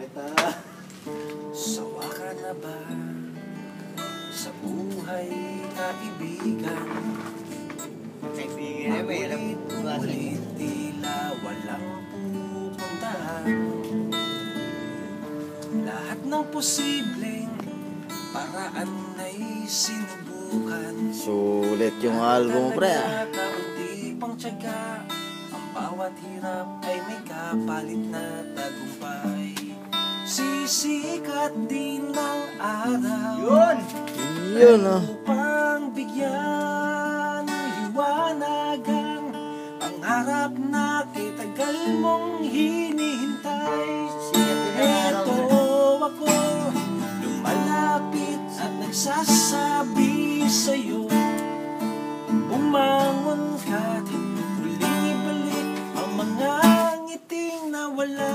kita Sawa ka na ba sa buhay kaibigan? Kaibigan, eh, may hirap Ulit tila walang pupuntahan Lahat ng posibleng paraan ay sinubukan So, ulit yung album, pre, ah. Kaunti pang tiyagaan bawat hirap ay may kapalit na tagumpay Sisikat din ng araw Yun! Yun, oh. Upang bigyan ng liwanag ang pangarap na kitagal mong hinihintay. Ito ako, lumalapit at nagsasabi sa'yo Bumangon ka, nawala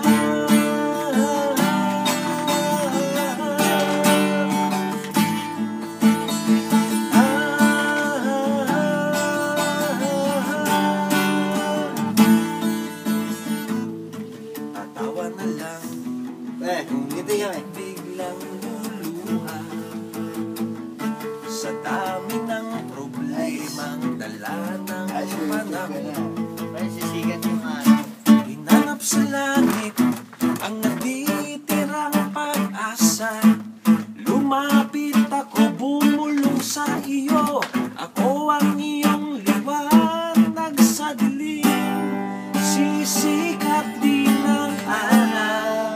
Tatawa na lang. Eh, dito kami. biglang luluha. Sa dami ng problemang dala ng panahon iyo. Ako ang iyong liwanag sa dilim. Sisikat din ang araw.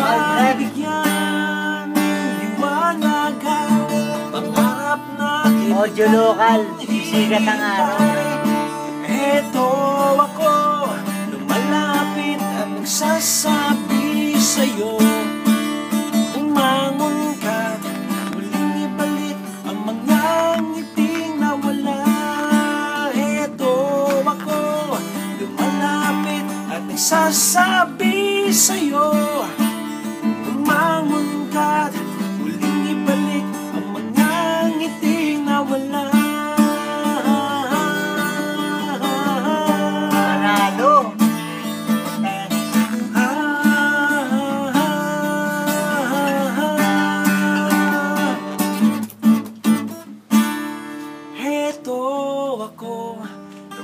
Pagbigyan, liwanag ang pangarap na Audio local, sisikat ang araw. Eto ako, lumalapit at nagsasabi sa'yo at nagsasabi sa'yo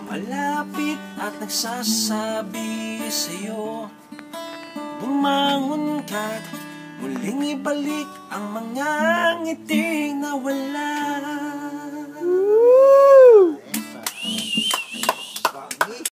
lumalapit at nagsasabi sa'yo Bumangon ka, muling ibalik ang mga ngiti na wala